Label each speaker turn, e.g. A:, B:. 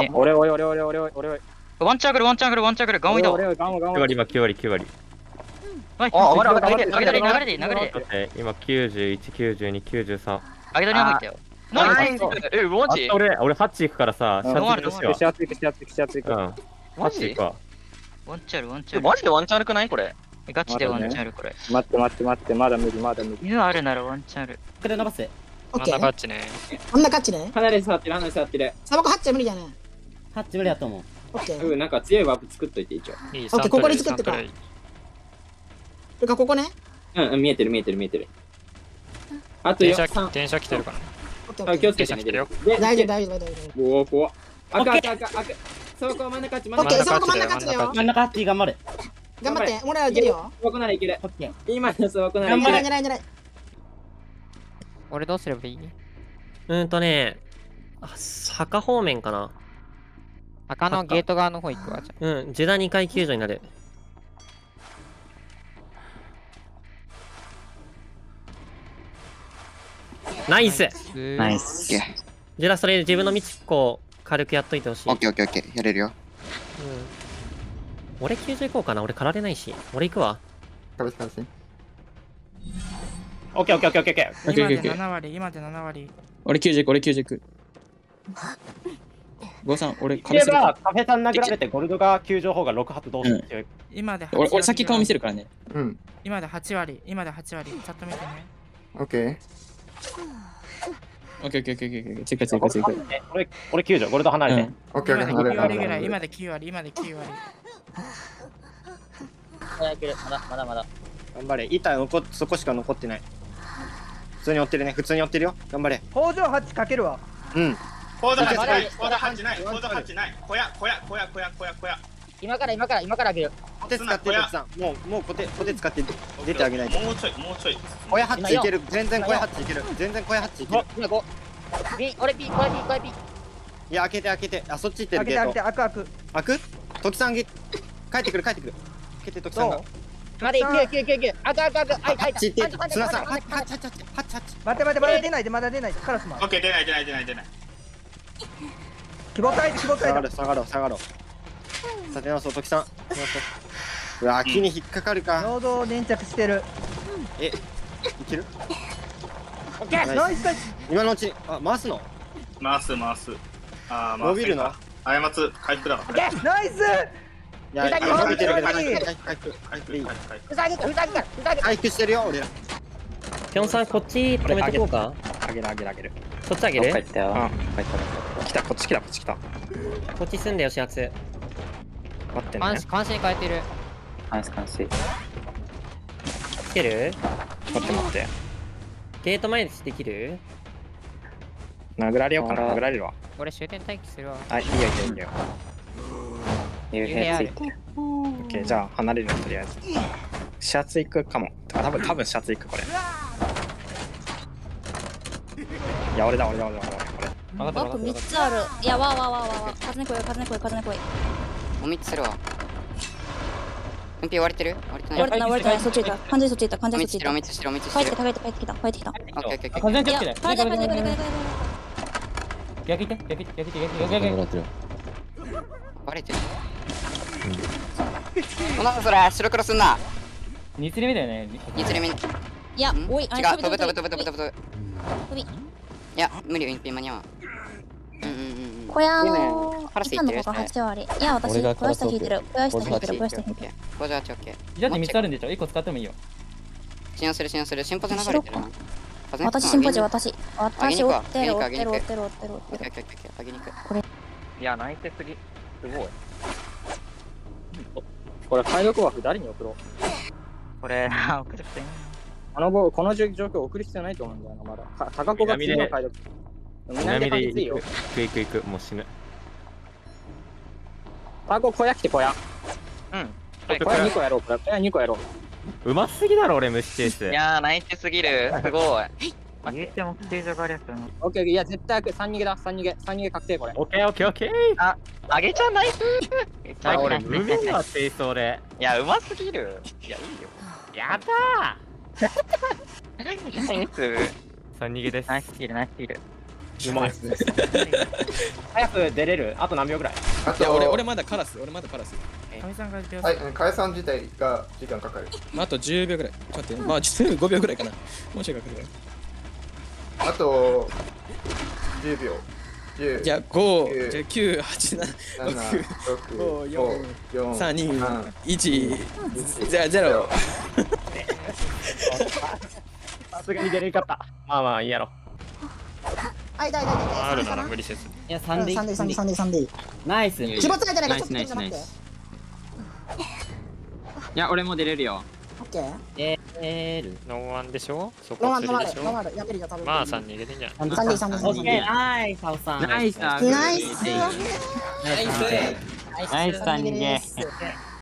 A: あ、俺俺俺俺俺俺俺。
B: ワンチャングルワンチャングルワンチャングルガン置いた。
A: 俺俺ガンガン
C: 9割今9割9割
B: はい
A: あ上が
B: 上
A: れ上
B: げれで流れで流れで
C: 今919293
B: 上げ取りの方行ったよナイス。えマ
C: あ
B: ジ
C: 俺俺8行くからさシ
A: うん。
C: ャツどうしよ
A: 串厚い串厚い串厚いう
C: うん。
A: か
B: マ
C: 8
B: ジ
C: 行くわ。
B: ワンチャンあるワンチャンある。
D: マジでワンチャン悪くない？これ。
B: ガチでワンチャンあるこれ。
A: 待って待って待ってまだ無理まだ無理。
B: 犬あるならワンチャンある。
E: これ伸ばす。
F: オッケー。
G: チね。
F: こんな感じね。
H: 離れて触ってる、離れて触ってる。
F: サバコハッチは無理だね。
E: ハッチ無理だと思う
F: オッケー。
H: うん、なんか強いワープ作っといて一応。
G: いい、
F: オッケーここに作ってか
G: サントリー
F: それかここね。
H: うん、うん、見えてる見えてる見えてる。あとよ、
G: 電車
H: 三
G: 電車来てるから。
H: あ、気をつけてね。
G: 電車来
H: で
F: ー。大丈夫大丈夫大丈夫。
H: おお、怖っ。赤
E: オッケ
H: 赤赤赤。そこ真ん中あっち真ん
F: オッケー、
H: 中。
F: サバコ真ん中ハッチだよ。
E: 真ん中ハッチ頑張れ
F: 頑張って、俺らいけるよ。
H: そこならいける。
E: オッケー
H: 今のそこならい
F: 狙
H: ける。
F: い狙い狙い。
G: 俺どうすればいい？
I: うんとね、あ坂方面かな。
G: 赤のゲート側の方行くわ、じゃ
I: うん、ジェダ2回救助になる。ナイス
G: あ。
J: ナイ
G: ス。
J: ス。
I: ジェダそれ自分の道こう軽くやっといてほしい。
J: オッケーオッケーオッケー。やれるよ。
I: うん、俺救助行こうかな。俺狩られないし。俺行くわ。
J: かぶしかぶし。
C: オッケーオッケーオッケーオッケーオッケー
K: 今で7割、今で7割。
L: 俺90俺90ゴーさん、俺
C: いけばカフェさん殴られてゴルドが救助法が6発どうして強い
K: 今で8
L: 俺、
K: 割。
L: 俺先顔見せるからね。
J: うん。
K: 今で8割、今で8割。チャット見てね。
J: オッケー。
L: オッケーオッケーオッケーオッケーオッケー。追加追加追加。
C: 俺俺救助ゴルド離れて、
L: うん
J: オッケーオッケー。
K: 今で9割ぐらい、今で9割、今で9割。
B: まだいけるまだまだまだ
A: 頑張れ板残っそこしか残ってない普通に追ってるね普通に追ってるよ頑張れ
K: 工場8かけるわ。
A: うん
M: コード8ない、コード8ない、コード8ない。小屋、小屋、小屋、小屋、小屋、小屋。
B: 今から今から今からあげる
A: コテ使ってるさんもうもうコテコテ使って出てあげないと。
M: もうちょい、もうちょい。
A: 小屋ハッチいける。全然小屋ハッチいける。全然小屋ハッチいける。
B: 今5ピ俺ピこれピこれピ
A: いや開けて開けて。あそっち行ってるゲート。
K: 開く開く。
A: 開く？時さんぎ帰ってくる帰ってくる。開けて時さんが。
B: まで9 9 9 9あかあかあかあい
A: ハッチ行って。
B: あい
A: 砂さんハッチハッチハッチハッチハッチ。ハッチ
K: 待って待って、まだ出ないで、まだ出ないで。カラスマ
M: オ。ッケー、出ない、出ない、出ない、出ない。
K: 希望退治、希望退治。
A: 下がろう下がろう下がろう。立て直そう時さん。う。うわ木に引っかかるか。
K: 労働粘着してる。
A: えいける？
K: オッケー。ナイス。ナイス
A: 今のうちに。あ回すの？
M: 回す、回す。あー、
A: 伸びるの？
M: 過ち、回復だか
K: オッケー。ナイス。
A: いや
B: ふざけ
A: 伸びてるけど。
K: ふざけ
A: 回復回復回復回復いい
M: ら。回復。
B: ふざけふざけふざけ
A: 回復してるよ俺ら
I: ぴょんさん、こっち止めてこうか。
C: あげるあげるあげる
I: そっちあげる？
J: どっか行ったよ。
C: うん。来たこっち来たこっち来た。
I: こっち住んでよ、始発。
C: 待ってね。
G: 監視、監視に変えてる。
J: ナイス完成。
I: つける？
C: 待って待って。
I: ゲート前でできる？
C: 殴られようかな殴られるわ。
G: 俺終点待機するわ。
C: あいいよいいよいいよ。
J: 幽閉ついて。る。
C: オッケーじゃあ離れるのとりあえず。シャツ行くかも。あ多分多分シャツ行くこれいや俺だ俺だ俺だ俺だこれ
G: わか
N: ワープ3つある。いや、わーわーわーわーわー。風猫よ、風猫よ、風猫よ。
J: おみつするわ。うんぴ割れてる？割れてない？
N: 割れてない、割れてない。そっち行った。完全にそっち行った。完全そっち行っ
J: みつしてるおみつしてるおみつ
N: た。
J: してる
N: 帰ってきた、帰ってきた、帰ってきた。帰ってきた。
J: オッケーオッケーオッケー
E: 完全に
N: いや、
E: 気をつけて
N: 帰って帰って帰って
E: 逆行って逆行って逆行って逆行って
J: バレてるおなんだそれ白黒すんな
E: 二釣り目だよね
J: 二釣り目に
N: いや
J: ん、
N: おい、
J: 違う
N: あ
J: 飛ぶ飛ぶ飛ぶ飛ぶ飛ぶ飛ぶ
N: 飛び。
J: いや無理よインピン間に合わん。うんうん
N: 小屋
J: いいね。
N: を、
J: カラス
N: 板の方が8割。いや、私、小屋下引いてる。小屋下引いてる、小屋下引いてる。
J: 工場8オッケー。
E: じゃあ3つあるんでしょ1個使ってもいいよ
J: 信用する信用する進歩で流れてるな。風
N: 私、シンポジ、
J: オッ
N: 私。私、追ってる、追ってる、追ってる、追ってる、追ってる。
J: あげに行く
N: これ。
B: いや泣いてすぎ。すごい。
A: これ解読枠誰に送ろう。
B: これ送る人いない
A: あの後この状況送る必要ないと思うんだよなまだ。か高子が次の解読南で
C: 行く行く行くもう死ぬ。
A: 高子小屋来て小屋。
B: うん。
A: 小屋2個やろう小屋2個やろう。
C: うますぎだろ俺虫チェイス。
B: いやー泣いてすぎる。すごい。言っても形状がありやすよね
A: オッケーいや絶対開く。3逃げだ。3逃げ。3逃げ確定これ。
C: オッケーオッケーオッケー。
B: ああげちゃんナイス
C: あ俺無名なチェイス俺
B: いやうますぎる。いやいいよ。
C: やった
B: ナイス
C: ー3逃げです
B: ナイススキルナイススキル
C: うまい。
E: 早く出れる？あと何秒ぐらい？
L: いや、俺、俺まだカラス、俺まだカラス。
D: 解散がはい、解散自体が時間かかる。
L: まあ、あと10秒ぐらい。ちょっと待って、まあ、15秒ぐらいかな。もうちょいかかる。
D: あと10秒。10
L: じゃあ、5、じゃあ9、8、7、
D: 7
L: 5、4、
D: 4
L: 3、2、1、じゃあ、0。
E: さすがに出れんかったまあまあいいやろ
F: あ、痛い痛い痛い。
I: あるなら無理せず。
E: いや
F: サンデーサンデーサンデーサンデーサンデー。
E: ナイス
F: 気持ちがいてないか。
H: いや、俺も出れるよ。
F: オッケー。
E: 出る
I: ノーワンでしょ？そ
F: ノー
I: こ
F: ワンノーワン
I: 釣りでしょ？
F: ノーワンやめるよ多分。
I: まあさん逃げてんじゃん。
F: サンデーサンデーサンデー。
E: オッケーナイスサウさん
H: ナイス
F: ナイス。
E: ナイスナイスナイス
F: ナイス
E: 逃げ
F: です